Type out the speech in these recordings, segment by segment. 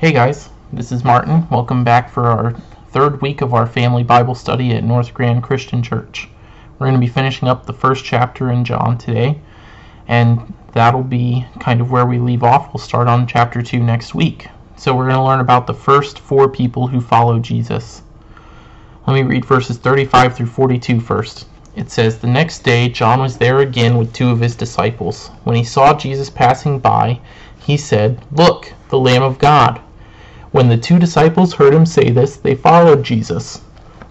Hey guys, this is Martin. Welcome back for our third week of our family Bible study at North Grand Christian Church. We're going to be finishing up the first chapter in John today, and that'll be kind of where we leave off. We'll start on chapter 2 next week. So we're going to learn about the first four people who follow Jesus. Let me read verses 35 through 42 first. It says, The next day John was there again with two of his disciples. When he saw Jesus passing by, he said, Look, the Lamb of God. When the two disciples heard him say this, they followed Jesus.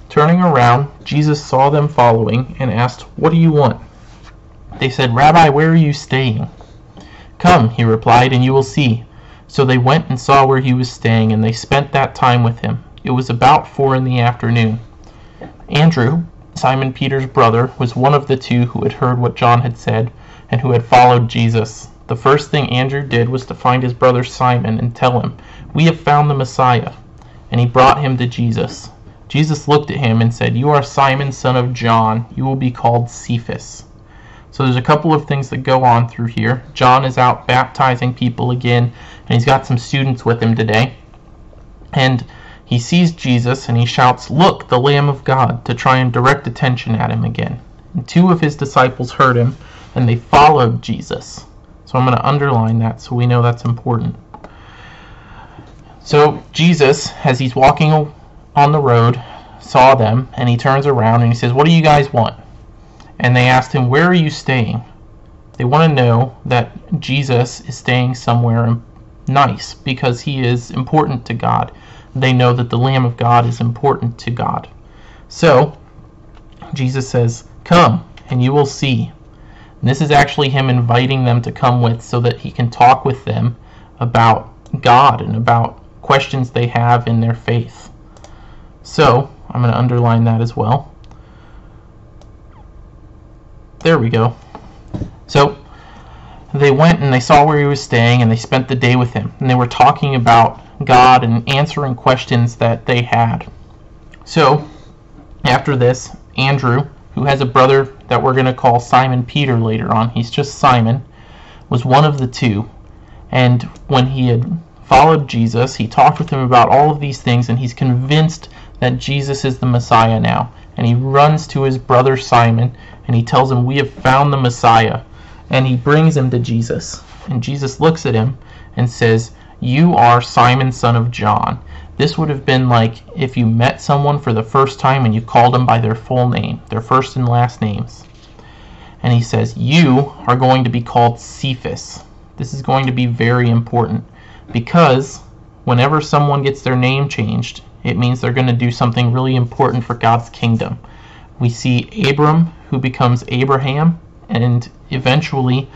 Turning around, Jesus saw them following and asked, What do you want? They said, Rabbi, where are you staying? Come, he replied, and you will see. So they went and saw where he was staying, and they spent that time with him. It was about four in the afternoon. Andrew, Simon Peter's brother, was one of the two who had heard what John had said and who had followed Jesus. The first thing Andrew did was to find his brother Simon and tell him, We have found the Messiah. And he brought him to Jesus. Jesus looked at him and said, You are Simon, son of John. You will be called Cephas. So there's a couple of things that go on through here. John is out baptizing people again, and he's got some students with him today. And he sees Jesus and he shouts, Look, the Lamb of God, to try and direct attention at him again. And two of his disciples heard him and they followed Jesus. So I'm going to underline that so we know that's important. So Jesus, as he's walking on the road, saw them and he turns around and he says, What do you guys want? And they asked him, Where are you staying? They want to know that Jesus is staying somewhere nice because he is important to God they know that the Lamb of God is important to God. So, Jesus says, Come, and you will see. And this is actually him inviting them to come with so that he can talk with them about God and about questions they have in their faith. So, I'm going to underline that as well. There we go. So, they went and they saw where he was staying and they spent the day with him. And they were talking about God and answering questions that they had. So, after this, Andrew, who has a brother that we're going to call Simon Peter later on, he's just Simon, was one of the two. And when he had followed Jesus, he talked with him about all of these things, and he's convinced that Jesus is the Messiah now. And he runs to his brother Simon and he tells him, We have found the Messiah. And he brings him to Jesus. And Jesus looks at him and says, you are Simon, son of John. This would have been like if you met someone for the first time and you called them by their full name, their first and last names. And he says, You are going to be called Cephas. This is going to be very important because whenever someone gets their name changed, it means they're going to do something really important for God's kingdom. We see Abram, who becomes Abraham, and eventually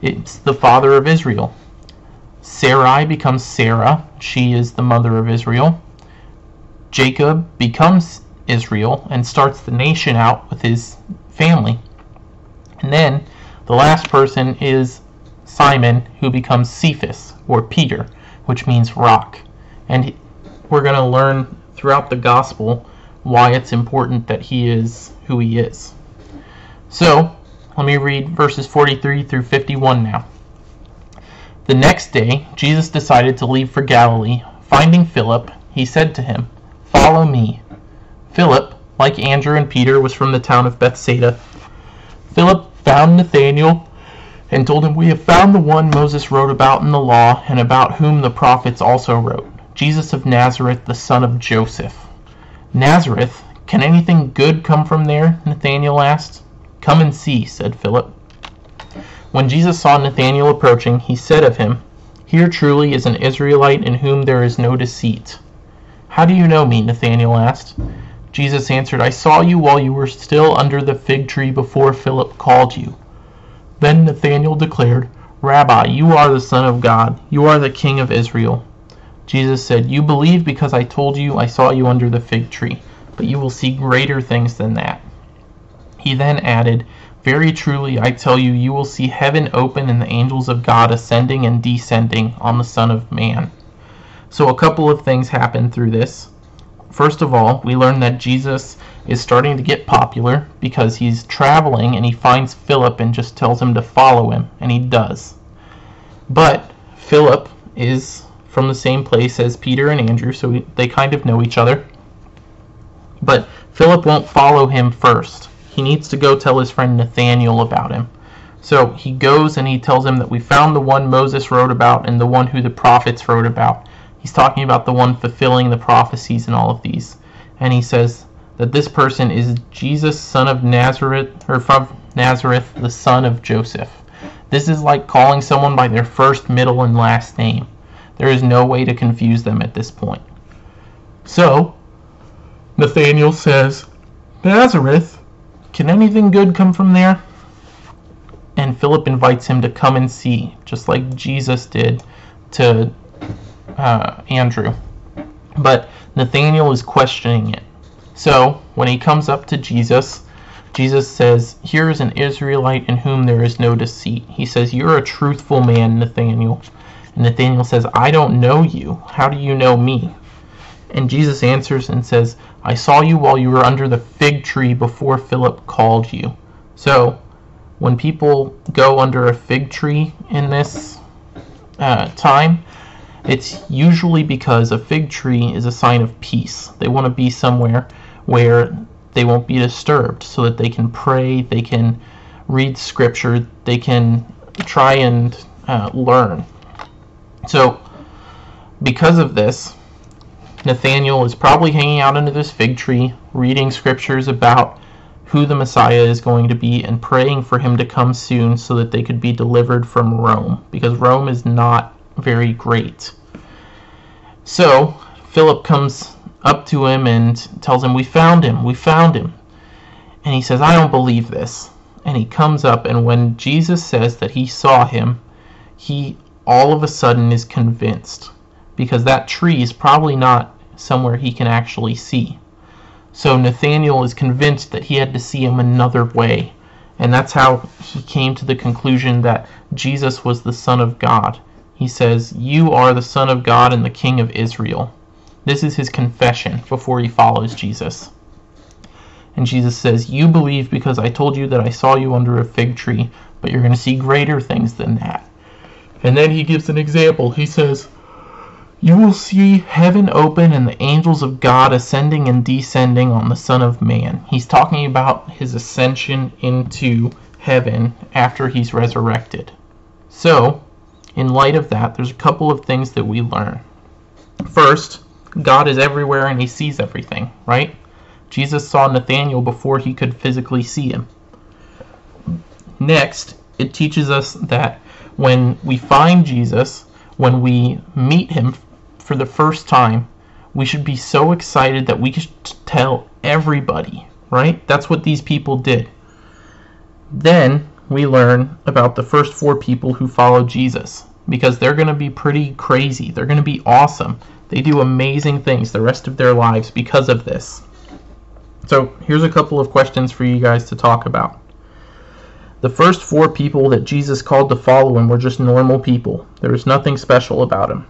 it's the father of Israel. Sarai becomes Sarah. She is the mother of Israel. Jacob becomes Israel and starts the nation out with his family. And then the last person is Simon, who becomes Cephas, or Peter, which means rock. And we're going to learn throughout the gospel why it's important that he is who he is. So, let me read verses 43 through 51 now. The next day, Jesus decided to leave for Galilee. Finding Philip, he said to him, Follow me. Philip, like Andrew and Peter, was from the town of Bethsaida. Philip found Nathanael and told him, We have found the one Moses wrote about in the law, and about whom the prophets also wrote, Jesus of Nazareth, the son of Joseph. Nazareth? Can anything good come from there? Nathanael asked. Come and see, said Philip. When Jesus saw Nathanael approaching, he said of him, Here truly is an Israelite in whom there is no deceit. How do you know me? Nathanael asked. Jesus answered, I saw you while you were still under the fig tree before Philip called you. Then Nathanael declared, Rabbi, you are the Son of God. You are the King of Israel. Jesus said, You believe because I told you I saw you under the fig tree, but you will see greater things than that. He then added, very truly, I tell you, you will see heaven open and the angels of God ascending and descending on the Son of Man. So, a couple of things happen through this. First of all, we learn that Jesus is starting to get popular because he's traveling and he finds Philip and just tells him to follow him, and he does. But Philip is from the same place as Peter and Andrew, so they kind of know each other. But Philip won't follow him first. He needs to go tell his friend Nathaniel about him. So he goes and he tells him that we found the one Moses wrote about and the one who the prophets wrote about. He's talking about the one fulfilling the prophecies and all of these. And he says that this person is Jesus, son of Nazareth, or from Nazareth, the son of Joseph. This is like calling someone by their first, middle, and last name. There is no way to confuse them at this point. So, Nathaniel says, Nazareth? Can anything good come from there? And Philip invites him to come and see, just like Jesus did to uh, Andrew. But Nathaniel is questioning it. So, when he comes up to Jesus, Jesus says, Here is an Israelite in whom there is no deceit. He says, You're a truthful man, Nathaniel. And Nathaniel says, I don't know you. How do you know me? And Jesus answers and says, I saw you while you were under the fig tree before Philip called you. So, when people go under a fig tree in this uh, time, it's usually because a fig tree is a sign of peace. They want to be somewhere where they won't be disturbed so that they can pray, they can read scripture, they can try and uh, learn. So, because of this, Nathaniel is probably hanging out under this fig tree, reading scriptures about who the Messiah is going to be, and praying for him to come soon so that they could be delivered from Rome, because Rome is not very great. So, Philip comes up to him and tells him, We found him, we found him. And he says, I don't believe this. And he comes up, and when Jesus says that he saw him, he all of a sudden is convinced because that tree is probably not somewhere he can actually see. So Nathaniel is convinced that he had to see him another way. And that's how he came to the conclusion that Jesus was the Son of God. He says, You are the Son of God and the King of Israel. This is his confession before he follows Jesus. And Jesus says, You believe because I told you that I saw you under a fig tree, but you're going to see greater things than that. And then he gives an example. He says, You will see heaven open and the angels of God ascending and descending on the Son of Man. He's talking about his ascension into heaven after he's resurrected. So, in light of that, there's a couple of things that we learn. First, God is everywhere and he sees everything, right? Jesus saw Nathanael before he could physically see him. Next, it teaches us that when we find Jesus, when we meet him for the first time, we should be so excited that we should tell everybody, right? That's what these people did. Then we learn about the first four people who followed Jesus because they're going to be pretty crazy. They're going to be awesome. They do amazing things the rest of their lives because of this. So, here's a couple of questions for you guys to talk about. The first four people that Jesus called to follow him were just normal people. There was nothing special about him.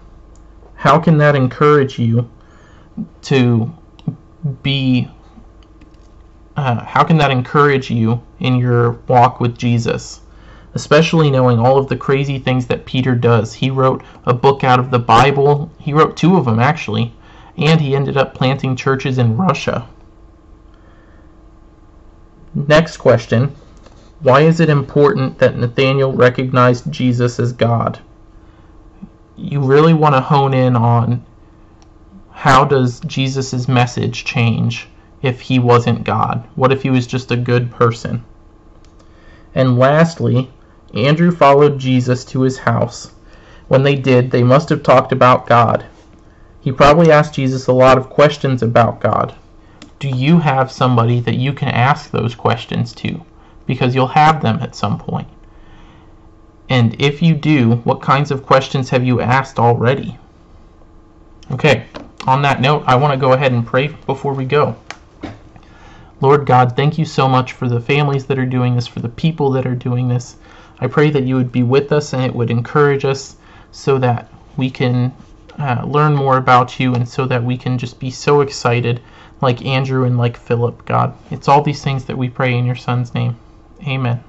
How can that encourage you to be uh, how can that encourage you in your walk with Jesus? Especially knowing all of the crazy things that Peter does. He wrote a book out of the Bible. He wrote two of them, actually. And he ended up planting churches in Russia. Next question Why is it important that Nathaniel recognized Jesus as God? You really want to hone in on how does Jesus' message change if he wasn't God? What if he was just a good person? And lastly, Andrew followed Jesus to his house. When they did, they must have talked about God. He probably asked Jesus a lot of questions about God. Do you have somebody that you can ask those questions to? Because you'll have them at some point. And if you do, what kinds of questions have you asked already? Okay, on that note, I want to go ahead and pray before we go. Lord God, thank you so much for the families that are doing this, for the people that are doing this. I pray that you would be with us and it would encourage us so that we can uh, learn more about you and so that we can just be so excited like Andrew and like Philip, God. It's all these things that we pray in your Son's name. Amen.